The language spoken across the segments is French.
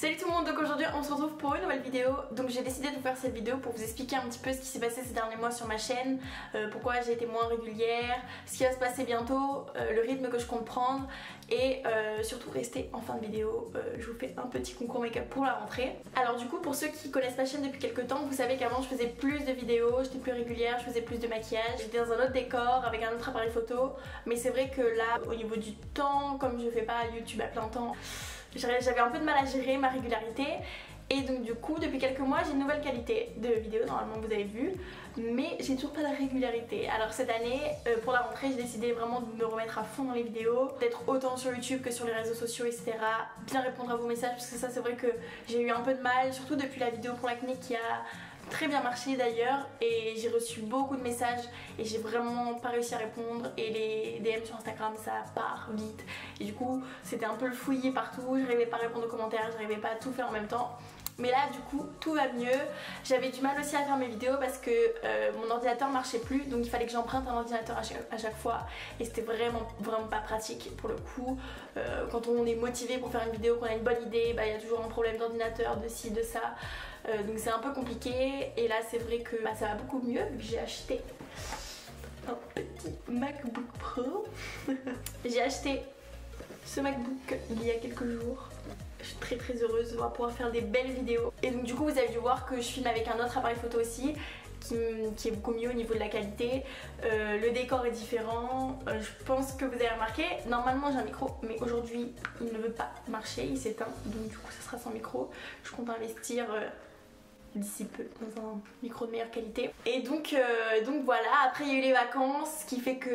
Salut tout le monde, donc aujourd'hui on se retrouve pour une nouvelle vidéo. Donc j'ai décidé de vous faire cette vidéo pour vous expliquer un petit peu ce qui s'est passé ces derniers mois sur ma chaîne euh, Pourquoi j'ai été moins régulière, ce qui va se passer bientôt, euh, le rythme que je compte prendre Et euh, surtout rester en fin de vidéo, je vous fais un petit concours make-up pour la rentrée. Alors du coup pour ceux qui connaissent ma chaîne depuis quelques temps Vous savez qu'avant je faisais plus de vidéos, j'étais plus régulière, je faisais plus de maquillage J'étais dans un autre décor avec un autre appareil photo. Mais c'est vrai que là au niveau du temps, comme je fais pas YouTube à plein temps j'avais un peu de mal à gérer ma régularité. Et donc du coup depuis quelques mois j'ai une nouvelle qualité de vidéo normalement vous avez vu. Mais j'ai toujours pas la régularité. Alors cette année euh, pour la rentrée j'ai décidé vraiment de me remettre à fond dans les vidéos d'être autant sur YouTube que sur les réseaux sociaux etc bien répondre à vos messages parce que ça c'est vrai que j'ai eu un peu de mal surtout depuis la vidéo pour l'acné qui a très bien marché d'ailleurs et j'ai reçu beaucoup de messages et j'ai vraiment pas réussi à répondre et les DM sur Instagram ça part vite. Et du coup c'était un peu le fouillis partout, j'arrivais pas à répondre aux commentaires, j'arrivais pas à tout faire en même temps mais là du coup tout va mieux. J'avais du mal aussi à faire mes vidéos parce que euh, mon ordinateur marchait plus Donc il fallait que j'emprunte un ordinateur à chaque, fois. Et c'était vraiment vraiment pas pratique pour le coup. Euh, Quand on est motivé pour faire une vidéo, qu'on a une bonne idée bah, Il y a toujours un problème d'ordinateur, de ci, de ça. Euh, Donc c'est un peu compliqué. Et là c'est vrai que bah, ça va beaucoup mieux vu que j'ai acheté un petit MacBook Pro. J'ai acheté ce MacBook il y a quelques jours je suis très très heureuse, va pouvoir faire des belles vidéos. Et donc du coup vous avez dû voir que je filme avec un autre appareil photo aussi qui, est beaucoup mieux au niveau de la qualité. Euh, le décor est différent, euh, je pense que vous avez remarqué. Normalement j'ai un micro mais aujourd'hui il ne veut pas marcher, il s'éteint donc du coup ça sera sans micro. Je compte investir euh, d'ici peu dans un micro de meilleure qualité. Et donc, euh, donc voilà, après il y a eu les vacances, ce qui fait que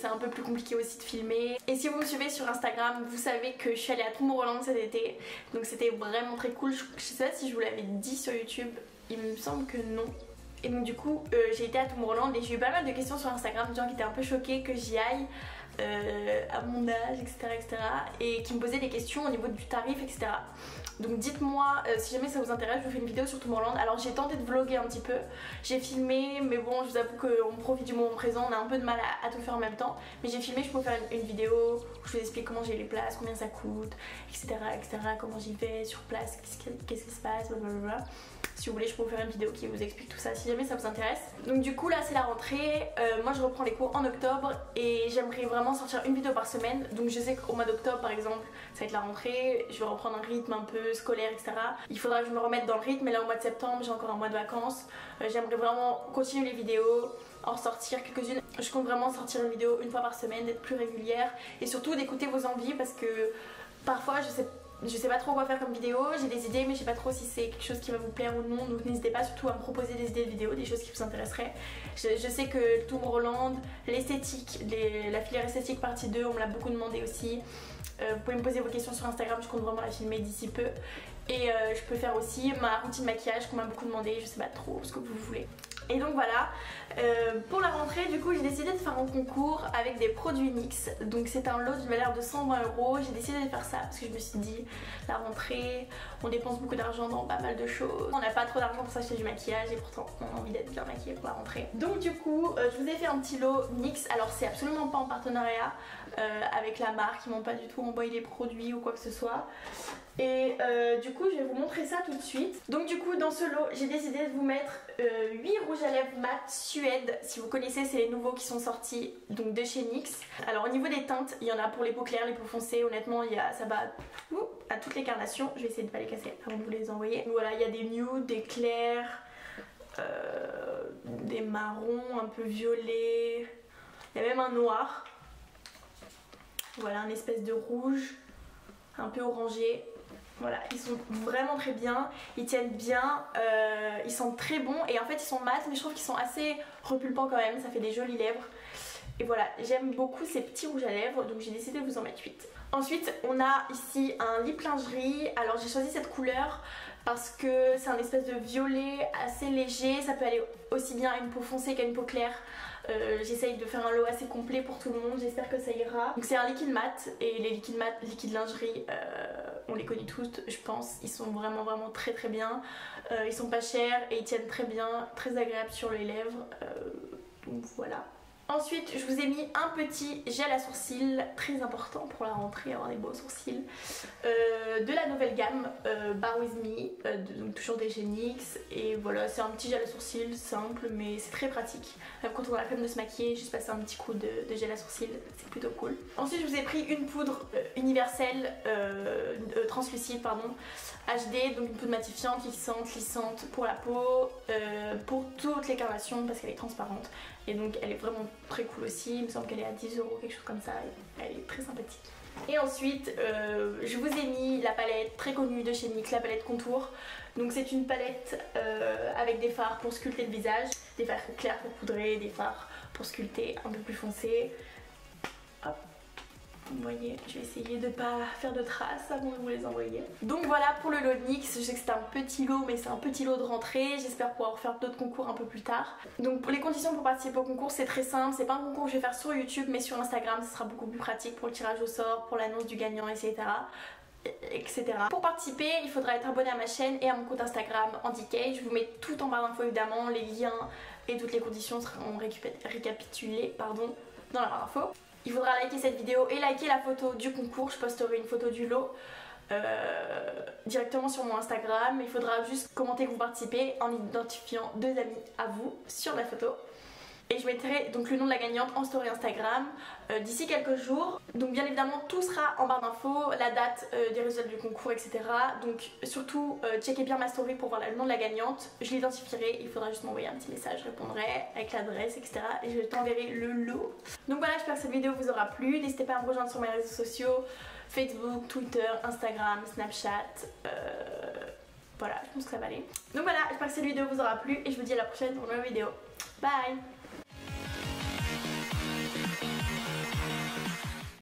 c'est un peu plus compliqué aussi de filmer. Et si vous me suivez sur Instagram, vous savez que je suis allée à Tomorrowland cet été, donc c'était vraiment très cool. Je, sais pas si je vous l'avais dit sur YouTube, il me semble que non. Et donc du coup, euh, j'ai été à Tomorrowland et j'ai eu pas mal de questions sur Instagram de gens qui étaient un peu choqués que j'y aille. Euh, à mon âge, etc., etc. Et qui me posaient des questions au niveau du tarif, etc. Donc dites-moi euh, si jamais ça vous intéresse, je vous fais une vidéo sur Tomorrowland. Alors j'ai tenté de vlogger un petit peu, j'ai filmé, mais bon, je vous avoue qu'on profite du moment présent, on a un peu de mal à, tout faire en même temps. Mais j'ai filmé, je peux faire une, vidéo où je vous explique comment j'ai les places, combien ça coûte, etc., etc. Comment j'y vais sur place, qu'est-ce qui se passe, blablabla. Si vous voulez, je peux vous faire une vidéo qui vous explique tout ça si jamais ça vous intéresse. Donc du coup, là c'est la rentrée. Euh, moi je reprends les cours en octobre et j'aimerais vraiment sortir une vidéo par semaine. Donc je sais qu'au mois d'octobre par exemple, ça va être la rentrée. Je vais reprendre un rythme un peu scolaire, etc. Il faudra que je me remette dans le rythme. Mais là au mois de septembre, j'ai encore un mois de vacances. Euh, j'aimerais vraiment continuer les vidéos en sortir quelques-unes. Je compte vraiment sortir une vidéo une fois par semaine, d'être plus régulière et surtout d'écouter vos envies parce que parfois je sais je sais pas trop quoi faire comme vidéo, j'ai des idées mais je sais pas trop si c'est quelque chose qui va vous plaire ou non donc n'hésitez pas surtout à me proposer des idées de vidéos, des choses qui vous intéresseraient. Je, sais que Tour Roland, l'esthétique, la filière esthétique partie 2 on me l'a beaucoup demandé aussi. Euh, vous pouvez me poser vos questions sur Instagram, je compte vraiment la filmer d'ici peu. Et euh, je peux faire aussi ma routine maquillage qu'on m'a beaucoup demandé, je sais pas trop ce que vous voulez. Et donc voilà, euh, pour la rentrée du coup j'ai décidé de faire un concours avec des produits NYX Donc c'est un lot d'une valeur de 120 euros. J'ai décidé de faire ça parce que je me suis dit la rentrée on dépense beaucoup d'argent dans pas mal de choses. On n'a pas trop d'argent pour s'acheter du maquillage et pourtant on a envie d'être bien maquillée pour la rentrée. Donc du coup euh, je vous ai fait un petit lot NYX Alors c'est absolument pas en partenariat euh, avec la marque Ils m'ont pas du tout envoyé les produits ou quoi que ce soit et du coup je vais vous montrer ça tout de suite Donc du coup dans ce lot j'ai décidé de vous mettre 8 rouges à lèvres mat Suède. Si vous connaissez, c'est les nouveaux qui sont sortis donc de chez NYX. Alors au niveau des teintes, il y en a pour les peaux claires, les peaux foncées. Honnêtement, il y a, ça va à toutes les carnations. Je vais essayer de pas les casser avant de vous les envoyer. voilà, il y a des nudes, des clairs, euh, des marrons, un peu violets. Il y a même un noir. Voilà, un espèce de rouge, un peu orangé. Voilà, ils sont vraiment très bien, ils tiennent bien, euh, ils sont très bons et en fait ils sont mat mais je trouve qu'ils sont assez repulpants quand même, ça fait des jolies lèvres. Et voilà, j'aime beaucoup ces petits rouges à lèvres donc j'ai décidé de vous en mettre 8. Ensuite on a ici un lip lingerie, alors j'ai choisi cette couleur parce que c'est un espèce de violet assez léger, ça peut aller aussi bien à une peau foncée qu'à une peau claire. Euh, j'essaye de faire un lot assez complet pour tout le monde, j'espère que ça ira. Donc c'est un liquide mat et les liquides mat, liquide lingerie, euh, on les connaît tous je pense. Ils sont vraiment vraiment très très bien. Euh, ils sont pas chers et ils tiennent très bien, très agréables sur les lèvres. donc voilà. Ensuite, je vous ai mis un petit gel à sourcils, très important pour la rentrée, avoir des beaux sourcils, de la nouvelle gamme euh, Bar With Me, euh, donc toujours des Genix. Et voilà, c'est un petit gel à sourcils simple, mais c'est très pratique. quand on a la flemme de se maquiller, juste passer un petit coup de, gel à sourcils, c'est plutôt cool. Ensuite, je vous ai pris une poudre universelle, translucide, pardon, HD, donc une poudre matifiante, lissante, lissante pour la peau, pour toutes les carnations parce qu'elle est transparente. Et donc elle est vraiment très cool aussi, il me semble qu'elle est à 10 euros, quelque chose comme ça, elle est très sympathique. Et ensuite, euh, je vous ai mis la palette très connue de chez NYX, la palette contour. Donc c'est une palette euh, avec des fards pour sculpter le visage, des fards clairs pour poudrer, des fards pour sculpter un peu plus foncé. Hop, vous voyez, je vais essayer de pas faire de traces avant de vous les envoyer. Donc voilà pour le lot de NYX, je sais que c'est un petit lot mais c'est un petit lot de rentrée, j'espère pouvoir faire d'autres concours un peu plus tard. Donc pour les conditions pour participer au concours c'est très simple, c'est pas un concours que je vais faire sur YouTube mais sur Instagram ce sera beaucoup plus pratique pour le tirage au sort, pour l'annonce du gagnant etc etc. Pour participer, il faudra être abonné à ma chaîne et à mon compte Instagram Handicap. Je vous mets tout en barre d'infos évidemment, les liens et toutes les conditions seront récapitulées pardon, dans la barre d'infos. Il faudra liker cette vidéo et liker la photo du concours. Je posterai une photo du lot euh, directement sur mon Instagram. Il faudra juste commenter que vous participez en identifiant deux amis à vous sur la photo et je mettrai donc le nom de la gagnante en story Instagram euh, d'ici quelques jours. Donc bien évidemment tout sera en barre d'infos, la date euh, des résultats du concours etc. Donc surtout euh, checkez bien ma story pour voir le nom de la gagnante. Je l'identifierai, il faudra juste m'envoyer un petit message, je répondrai avec l'adresse etc. Et je t'enverrai le lot. Donc voilà j'espère que cette vidéo vous aura plu. N'hésitez pas à me rejoindre sur mes réseaux sociaux, Facebook, Twitter, Instagram, Snapchat. Voilà, je pense que ça va aller. Donc voilà, j'espère que cette vidéo vous aura plu et je vous dis à la prochaine pour une nouvelle vidéo. Bye